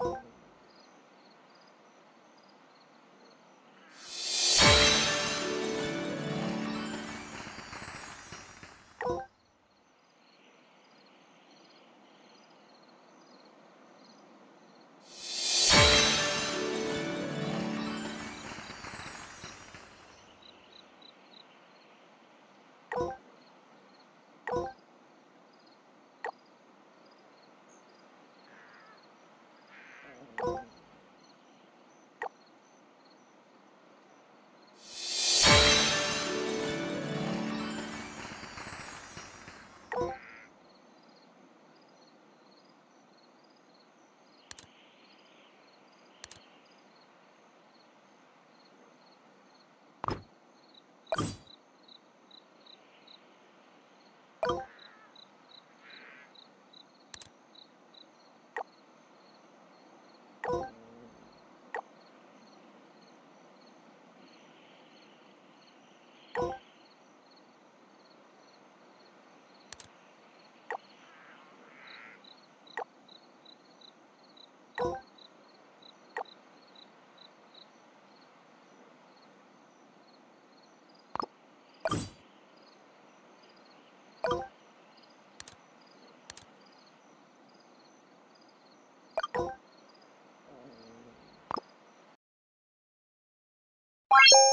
있고 you